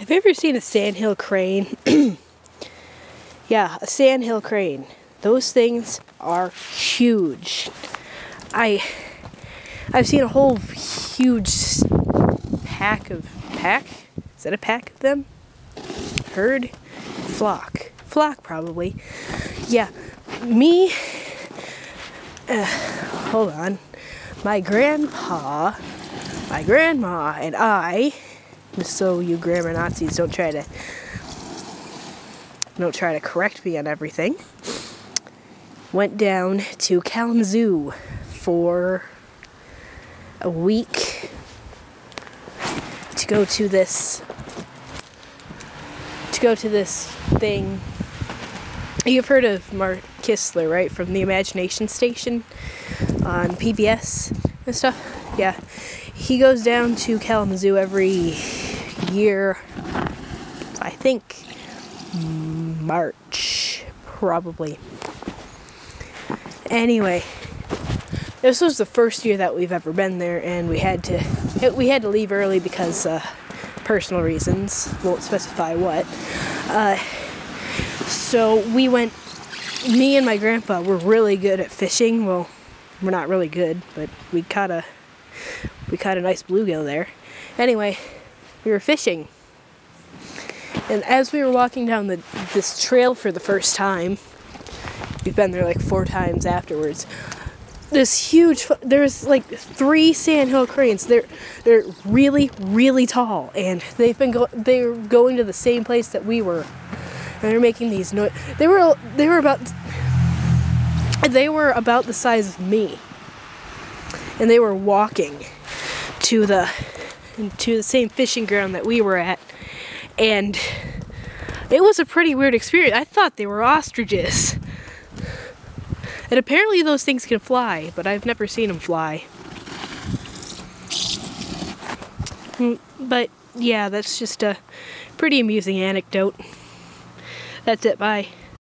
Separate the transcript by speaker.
Speaker 1: Have you ever seen a sandhill crane? yeah, a sandhill crane. Those things are huge. I I've seen a whole huge pack of pack. Is that a pack of them? Herd, flock, flock probably. Yeah, me. Uh, hold on. My grandpa, my grandma, and I so you grammar Nazis don't try to don't try to correct me on everything. Went down to Kalamazoo for a week to go to this to go to this thing. You've heard of Mark Kistler, right, from the Imagination Station on PBS and stuff. Yeah, he goes down to Kalamazoo every year, I think March, probably. Anyway, this was the first year that we've ever been there, and we had to we had to leave early because uh, personal reasons. Won't specify what. Uh, so we went. Me and my grandpa were really good at fishing. Well, we're not really good, but we caught a we caught a nice bluegill there. Anyway, we were fishing. And as we were walking down the, this trail for the first time, we've been there like four times afterwards. This huge, there's like three sandhill cranes. They're they're really really tall, and they've been go they're going to the same place that we were, and they're making these noise. They were they were about they were about the size of me, and they were walking to the to the same fishing ground that we were at, and it was a pretty weird experience. I thought they were ostriches. And apparently those things can fly, but I've never seen them fly. Hmm, but yeah, that's just a pretty amusing anecdote. That's it, bye.